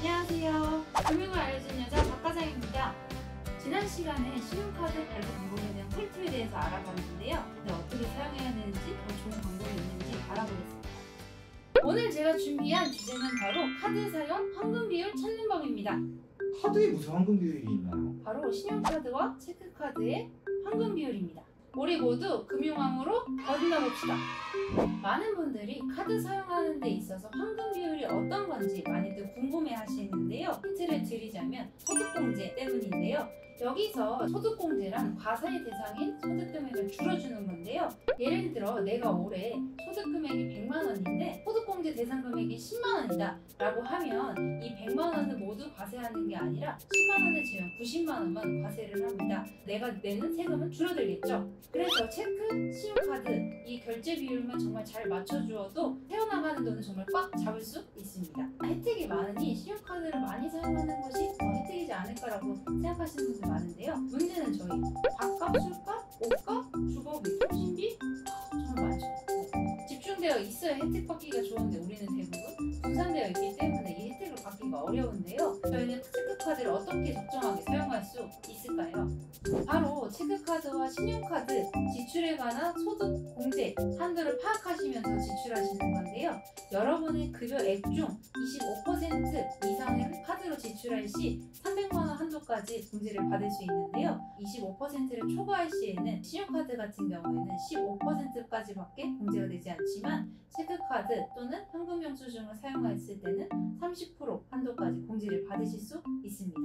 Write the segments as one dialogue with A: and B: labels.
A: 안녕하세요. 금융을 알려준 여자 박과장입니다. 지난 시간에 신용카드 발급 방법에 대한 꿀팁에 대해서 알아봤는데요. 근데 어떻게 사용해야 되는지 더 좋은 방법이 있는지 알아보겠습니다. 오늘 제가 준비한 주제는 바로 카드 사용 황금 비율 찾는 법입니다.
B: 카드에 무슨 황금 비율이 있나요?
A: 바로 신용카드와 체크카드의 황금 비율입니다. 우리 모두 금융왕으로 거듭나 봅시다. 많은 분들이 카드 사용하는 데 있어서 황금 비율이 어떤 건지 많이들 궁금해 하시는데요. 힌트를 드리자면 소득공제 때문인데요. 여기서 소득공제란 과세의 대상인 소득금액을 줄여주는 건데요. 예를 들어 내가 올해 소득공제 대상 금액이 10만 원이다 라고 하면 이 100만 원을 모두 과세하는 게 아니라 10만 원을 제외한 90만 원만 과세를 합니다. 내가 내는 세금은 줄어들겠죠. 그래서 체크, 신용카드 이 결제 비율만 정말 잘 맞춰주어도 세어나가는 돈을 정말 꽉 잡을 수 있습니다. 혜택이 많으니 신용카드를 많이 사용하는 것이 더 혜택이지 않을까라고 생각하시는 분들 많은데요. 문제는 저희 밥값, 술값, 있어야 혜택 받기가 좋은데 우리는 대부분 분산되어 있기 때문에 이 혜택을 받기가 어려운데요. 저희는 체크카드를 어떻게 적정하게 사용할 수 있을까요? 바로 체크카드와 신용카드 지출에 관한 소득 공제 한도를 파악하시면서 지출하시는 건데요. 여러분의 급여액 중 25% 이상을 카드로 지출할 시 300만 원 한도까지 공제를 받을 수 있는데요. 25%를 초과할 시에는 신용카드 같은 경우에는 15%까지밖에 공제가 되지 않지만 체크 카드 또는 현금 영수증을 사용했을 때는 30% 한도까지 공제를 받으실 수 있습니다.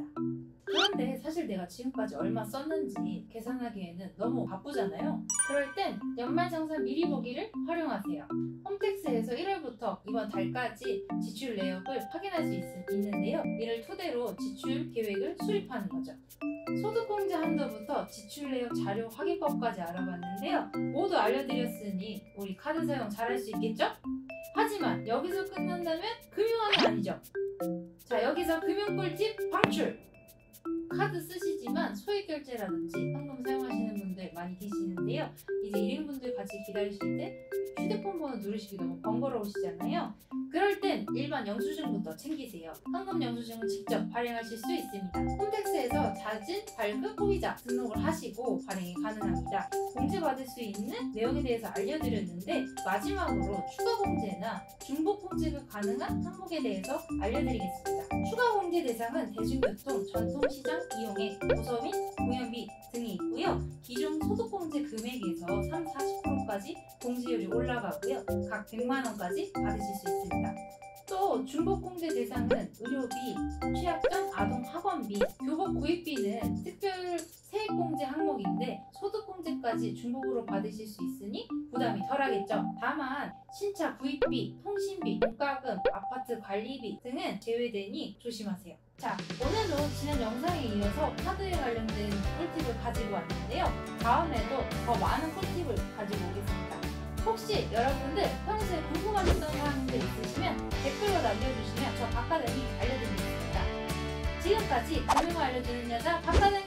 A: 그런데 사실 내가 지금까지 얼마 썼는지 계산하기에는 너무 바쁘잖아요. 그럴 땐 연말정산 미리 보기를 활용하세요. 홈택스에서 1월부터 이번 달까지 지출 내역을 확인할 수 있, 있는데요. 이를 토대로 지출 계획을 수립하는 거죠. 소득공제 한도부터 지출 내역 자료 확인법까지 알아봤는데요. 모두 알려드렸으니 우리 카드 사용 잘할 수 있겠죠? 하지만 여기서 끝난다면 금융왕이 아니죠. 자 여기서 금융 꿀팁 방출! 카드 쓰시지만 소액 결제라든지 현금 사용하시는 분들 많이 계시는데요. 이제 1인분들 같이 기다리실 때 휴대폰 번호 누르시기 너무 번거로우시잖아요. 그럴 땐 일반 영수증부터 챙기세요. 현금 영수증은 직접 발행하실 수 있습니다. 홈택스에서 자진, 발급, 소비자 등록을 하시고 발행이 가능합니다. 공제받을 수 있는 내용에 대해서 알려드렸는데 마지막으로 추가 공제나 중복 공제가 가능한 항목에 대해서 알려드리겠습니다. 추가 공제 대상은 대중교통, 전통시장 이용액, 도서 및 각 100만 원까지 받으실 수 있습니다. 또 중복공제 대상은 의료비, 취약전 아동 학원비, 교복 구입비는 특별 세액공제 항목인데 소득공제까지 중복으로 받으실 수 있으니 부담이 덜하겠죠. 다만 신차 구입비, 통신비, 옷가금, 아파트 관리비 등은 제외되니 조심하세요. 자, 오늘도 지난 영상에 이어서 카드에 관련된 꿀팁을 가지고 왔는데요. 다음에도 더 많은 꿀팁을 가지고 오겠습니다. 혹시 여러분들 평소에 궁금하셨던 사항들 있으시면 댓글로 남겨주시면 저 박가dem이 알려드리겠습니다. 지금까지 금융을 알려주는 여자 박가dem